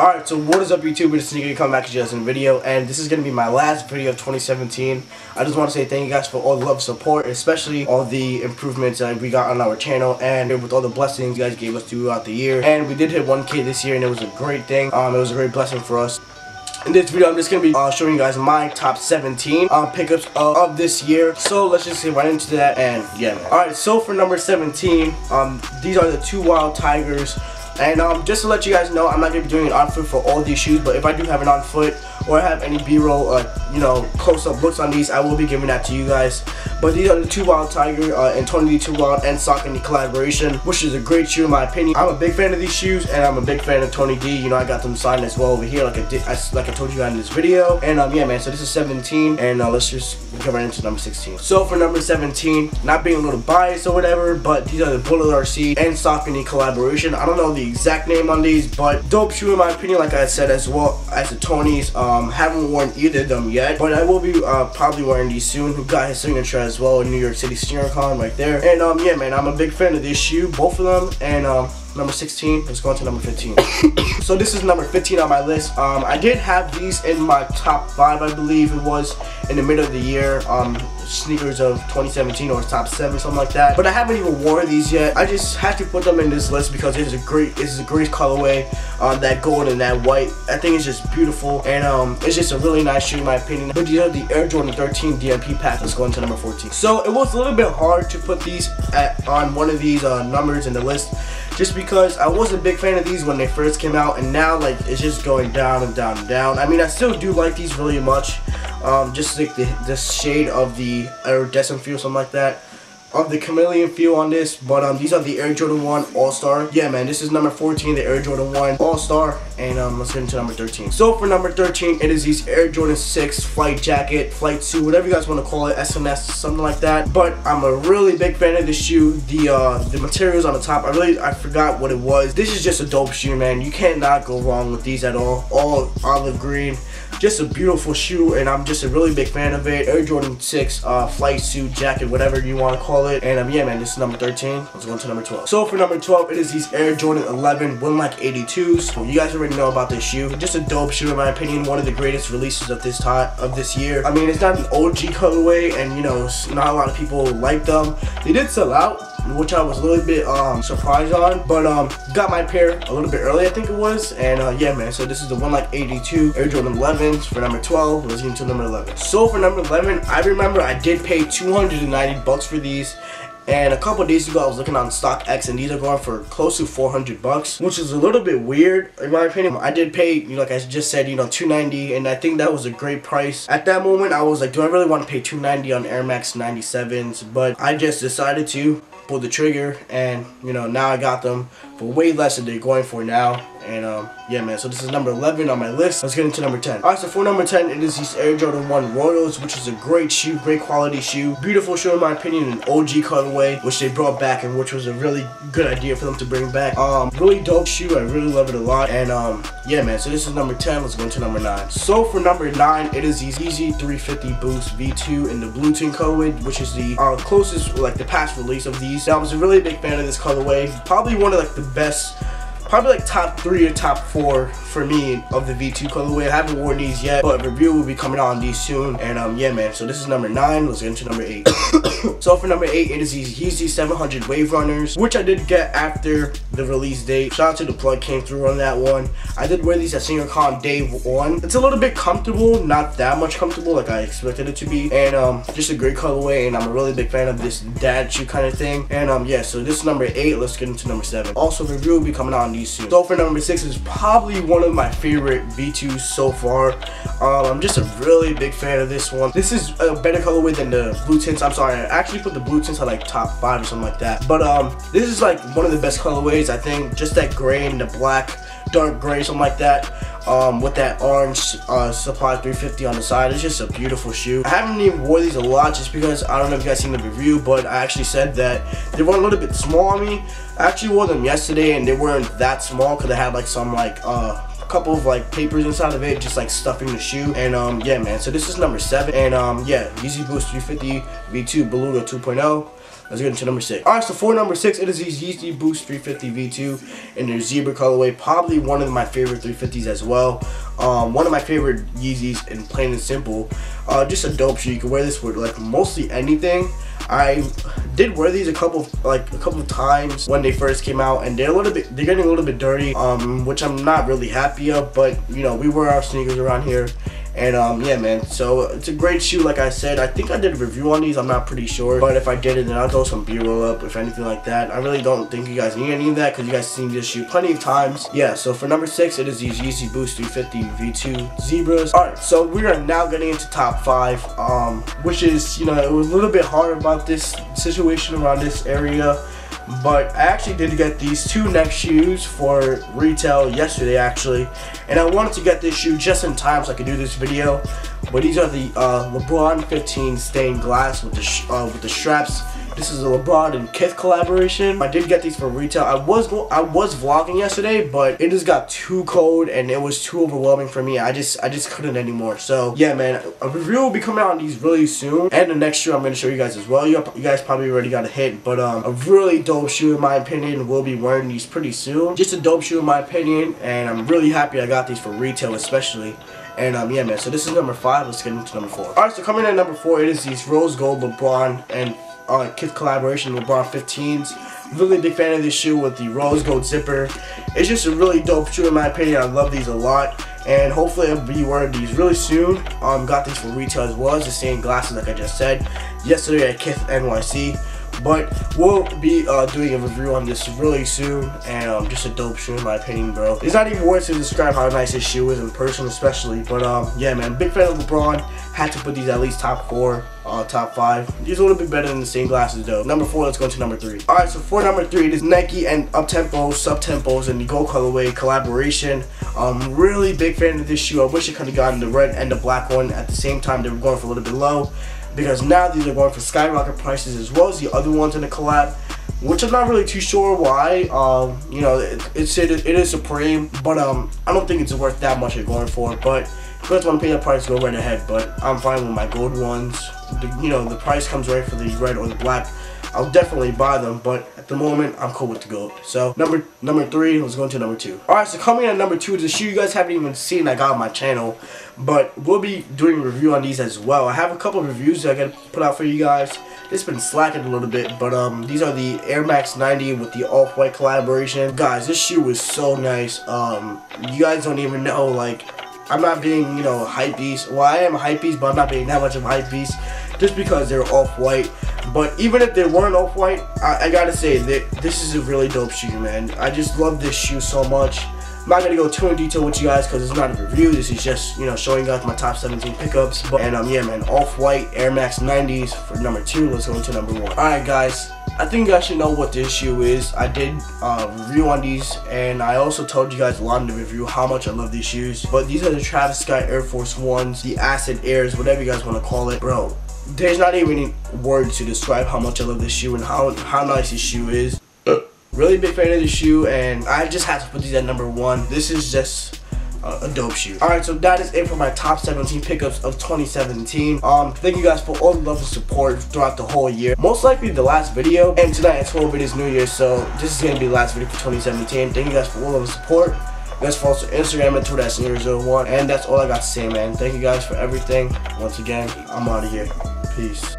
Alright, so what is up YouTube? It's Sneaker coming back to you guys in video and this is going to be my last video of 2017. I just want to say thank you guys for all the love and support, especially all the improvements that we got on our channel and with all the blessings you guys gave us throughout the year. And we did hit 1k this year and it was a great thing. Um, it was a great blessing for us. In this video, I'm just going to be uh, showing you guys my top 17 uh, pickups of, of, this year. So let's just get right into that and yeah. Alright, so for number 17, um, these are the two Wild Tigers and um, just to let you guys know, I'm not going to be doing an on foot for all these shoes, but if I do have an on foot or have any b-roll, uh, you know, close-up looks on these, I will be giving that to you guys. But these are the two Wild Tiger uh, and Tony D 2 Wild and Saucony collaboration, which is a great shoe in my opinion. I'm a big fan of these shoes, and I'm a big fan of Tony D. You know, I got them signed as well over here, like I did, like I told you guys in this video. And um, yeah, man. So this is 17, and uh, let's just get right into number 16. So for number 17, not being a little biased or whatever, but these are the Bullet RC and Saucony collaboration. I don't know the exact name on these, but dope shoe in my opinion, like I said, as well as the Tonys. Um, haven't worn either of them yet, but I will be uh, probably wearing these soon. Who got his signature as well in New York City SneakerCon right there. And um, yeah, man, I'm a big fan of this shoe, both of them. And um, number 16. Let's go on to number 15. so this is number 15 on my list. Um, I did have these in my top five, I believe it was in the middle of the year. Um, sneakers of 2017 or top seven, something like that. But I haven't even worn these yet. I just had to put them in this list because it is a great, it's a great colorway. Um, that gold and that white, I think it's just beautiful, and um, it's just a really nice shoe in my opinion. But these are the Air Jordan 13 DMP pack. Let's go into number 14. So it was a little bit hard to put these at, on one of these uh, numbers in the list just because I was a big fan of these when they first came out and now like it's just going down and down and down. I mean I still do like these really much um, just like the, the shade of the iridescent feel something like that. Of the chameleon feel on this but um these are the air jordan 1 all-star. Yeah man this is number 14 the air jordan 1 all-star and um let's get into number 13 so for number 13 it is these air jordan 6 flight jacket flight suit whatever you guys want to call it sns something like that. But i'm a really big fan of this shoe. The uh the materials on the top i really i forgot what it was. This is just a dope shoe man. You cannot go wrong with these at all. All olive green just a beautiful shoe and I'm just a really big fan of it. Air Jordan 6 uh, flight suit jacket, whatever you want to call it. And um, yeah, man, this is number 13. Let's go into number 12. So for number 12, it is these Air Jordan 11 Win Like 82s. Well, you guys already know about this shoe. Just a dope shoe in my opinion. One of the greatest releases of this time of this year. I mean, it's not an OG colorway and you know, not a lot of people like them. They did sell out which I was a little bit um, surprised on. But um, got my pair a little bit early, I think it was. And uh, yeah, man, so this is the Win Like 82 Air Jordan 11s for number 12. Let's get into number 11. So for number 11, I remember I did pay 290 bucks for these. And a couple days ago, I was looking on StockX, and these are going for close to 400 bucks, which is a little bit weird in my opinion. I did pay, you know, like I just said, you know, 290, and I think that was a great price. At that moment, I was like, do I really want to pay 290 on Air Max 97s? But I just decided to pull the trigger, and you know, now I got them for way less than they're going for now. And um, yeah, man. So this is number 11 on my list. Let's get into number 10. All right, so for number 10, it is these Air Jordan 1 Royals, which is a great shoe, great quality shoe, beautiful shoe in my opinion, an OG colorway, which they brought back and which was a really good idea for them to bring back. Um, really dope shoe. I really love it a lot. And um, yeah, man. So this is number 10. Let's go into number 9. So for number 9, it is these Yeezy 350 Boost V2 in the blue tint colorway, which is the uh, closest, like the past release of these. I was a really big fan of this colorway. Probably one of like the best probably like top three or top four for me of the V2 colorway. I haven't worn these yet, but review will be coming out on these soon. And um, yeah, man. So this is number nine. Let's get into number eight. so for number eight, it is these Yeezy 700 Wave Runners, which I did get after the release date. Shout out to the plug came through on that one. I did wear these at SneakerCon day one. It's a little bit comfortable, not that much comfortable like I expected it to be. And um, just a great colorway. And I'm a really big fan of this dad shoe kind of thing. And um, yeah, so this is number eight. Let's get into number seven. Also, review will be coming out on these soon. So for number six is probably one of my favorite V2s so far. Um, I'm just a really big fan of this one. This is a better colorway than the blue tints. I'm sorry, I actually put the blue tints on like top five or something like that. But um, this is like one of the best colorways, I think. Just that gray and the black, dark gray, something like that. Um, with that orange uh, Supply 350 on the side. It's just a beautiful shoe. I haven't even wore these a lot just because I don't know if you guys seen the review, but I actually said that they were a little bit small on me. I actually wore them yesterday and they weren't that small because I had like some like uh, couple of like papers inside of it, just like stuffing the shoe. And um, yeah, man. So this is number seven. And um, yeah, Yeezy Boost 350 V2 Beluga 2.0. Let's get into number six. Alright, so for number six, it is the Yeezy Boost 350 V2 in their zebra colorway. Probably one of my favorite 350s as well. Um, one of my favorite Yeezys in plain and simple. Uh, just a dope shoe. You can wear this with like mostly anything. I did wear these a couple like a couple times when they first came out and they're a little bit they're getting a little bit dirty um which I'm not really happy of but you know we wear our sneakers around here and um, yeah, man. So it's a great shoe, like I said. I think I did a review on these. I'm not pretty sure, but if I did it, then I'll throw some B-roll up, if anything like that. I really don't think you guys need any of that because you guys seen this shoe plenty of times. Yeah. So for number six, it is these Yeezy Boost 350 V2 Zebras. All right. So we are now getting into top five, um, which is you know it was a little bit hard about this situation around this area but I actually did get these two next shoes for retail yesterday actually. And I wanted to get this shoe just in time so I could do this video. But these are the uh, LeBron 15 stained glass with the uh, with the straps this is a LeBron and Kith collaboration. I did get these for retail. I was I was vlogging yesterday, but it just got too cold and it was too overwhelming for me. I just I just couldn't anymore. So yeah, man, a review will be coming out on these really soon. And the next shoe I'm gonna show you guys as well. You, you guys probably already got a hit, but um, a really dope shoe in my opinion. We'll be wearing these pretty soon. Just a dope shoe in my opinion, and I'm really happy I got these for retail, especially. And um, yeah, man. So this is number five. Let's get into number four. All right. So coming in at number four, it is these rose gold LeBron and uh, Kith collaboration LeBron 15s. Really big fan of this shoe with the rose gold zipper. It's just a really dope shoe in my opinion. I love these a lot. And hopefully I'll be wearing these really soon. Um, got these for retail as well as the stained glasses like I just said. Yesterday at Kith NYC. But we'll be uh, doing a review on this really soon, and um, just a dope shoe in my opinion, bro. It's not even worth to describe how nice this shoe is in person, especially. But um, yeah, man, big fan of LeBron. Had to put these at least top four, uh, top five. These a little bit better than the stained glasses though. Number four, let's go to number three. All right, so for number three, it is Nike and Uptempo, Suptempos, and the Gold Colorway collaboration. Um, really big fan of this shoe. I wish I could have gotten the red and the black one at the same time. They were going for a little bit low because now these are going for skyrocket prices as well as the other ones in the collab which I'm not really too sure why. Um, you know, it, it's it, it is Supreme, but um, I don't think it's worth that much you're going for. But if you guys want to pay the price, go right ahead. But I'm fine with my gold ones. The, you know, the price comes right for the red or the black. I'll definitely buy them, but at the moment, I'm cool with the gold. So, number number three, let's go into number two. Alright, so coming in at number two is a shoe you guys haven't even seen I got on my channel, but we'll be doing a review on these as well. I have a couple of reviews that I gotta put out for you guys. It's been slacking a little bit, but um, these are the Air Max 90 with the Off-White collaboration. Guys, this shoe is so nice. Um, you guys don't even know, like, I'm not being, you know, hype beast. Well, I am a hype beast, but I'm not being that much of a hype beast just because they're off-white. But even if they weren't off-white, I, I, gotta say that this is a really dope shoe, man. I just love this shoe so much. I'm not gonna go too in detail with you guys because it's not a review. This is just, you know, showing guys my top 17 pickups. But, and um, yeah, man, off-white Air Max 90s for number two. Let's go into number one. All right, guys. I think you guys should know what this shoe is. I did uh, review on these, and I also told you guys a lot in the review how much I love these shoes. But these are the Travis Scott Air Force Ones, the Acid Airs, whatever you guys want to call it. Bro, there's not even words to describe how much I love this shoe and how, how nice this shoe is. really big fan of this shoe and I just had to put these at number one. This is just a, dope shoe. Alright, so that is it for my top 17 pickups of 2017. Um, thank you guys for all the love and support throughout the whole year. Most likely the last video, and tonight at 12 it is New Year, so this is gonna be the last video for 2017. Thank you guys for all the support. Guys follow us on Instagram and Twitter at Sneaker01. And that's all I got to say, man. Thank you guys for everything. Once again, I'm out of here. Peace.